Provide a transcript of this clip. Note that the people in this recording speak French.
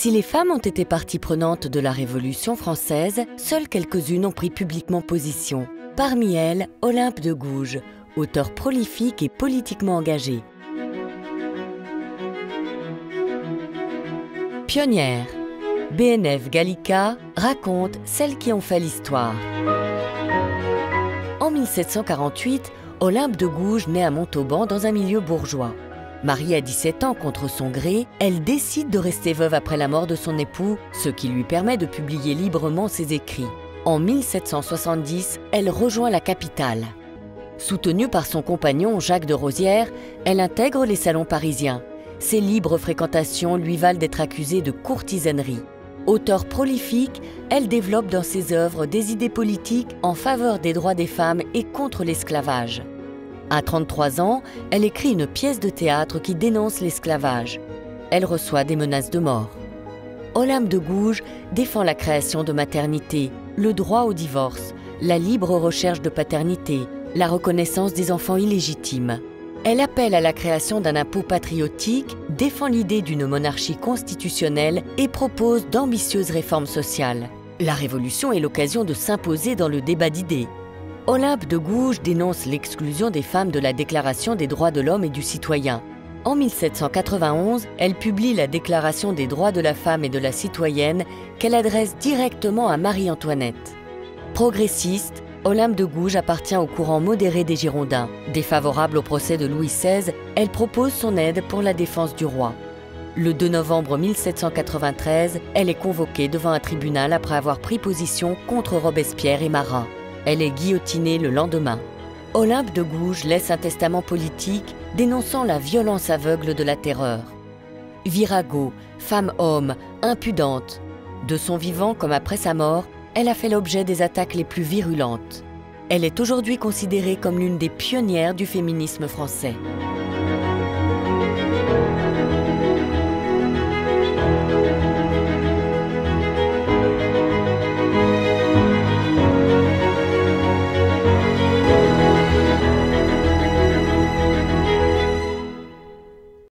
Si les femmes ont été partie prenante de la Révolution française, seules quelques-unes ont pris publiquement position. Parmi elles, Olympe de Gouges, auteur prolifique et politiquement engagé. Pionnière, BNF Gallica raconte celles qui ont fait l'histoire. En 1748, Olympe de Gouges naît à Montauban dans un milieu bourgeois. Mariée à 17 ans contre son gré, elle décide de rester veuve après la mort de son époux, ce qui lui permet de publier librement ses écrits. En 1770, elle rejoint la capitale. Soutenue par son compagnon Jacques de Rosière, elle intègre les salons parisiens. Ses libres fréquentations lui valent d'être accusée de courtisanerie. Auteur prolifique, elle développe dans ses œuvres des idées politiques en faveur des droits des femmes et contre l'esclavage. À 33 ans, elle écrit une pièce de théâtre qui dénonce l'esclavage. Elle reçoit des menaces de mort. Olympe de Gouges défend la création de maternité, le droit au divorce, la libre recherche de paternité, la reconnaissance des enfants illégitimes. Elle appelle à la création d'un impôt patriotique, défend l'idée d'une monarchie constitutionnelle et propose d'ambitieuses réformes sociales. La Révolution est l'occasion de s'imposer dans le débat d'idées. Olympe de Gouges dénonce l'exclusion des femmes de la Déclaration des droits de l'homme et du citoyen. En 1791, elle publie la Déclaration des droits de la femme et de la citoyenne qu'elle adresse directement à Marie-Antoinette. Progressiste, Olympe de Gouges appartient au courant modéré des Girondins. Défavorable au procès de Louis XVI, elle propose son aide pour la défense du roi. Le 2 novembre 1793, elle est convoquée devant un tribunal après avoir pris position contre Robespierre et Marat. Elle est guillotinée le lendemain. Olympe de Gouges laisse un testament politique dénonçant la violence aveugle de la terreur. Virago, femme-homme, impudente. De son vivant comme après sa mort, elle a fait l'objet des attaques les plus virulentes. Elle est aujourd'hui considérée comme l'une des pionnières du féminisme français.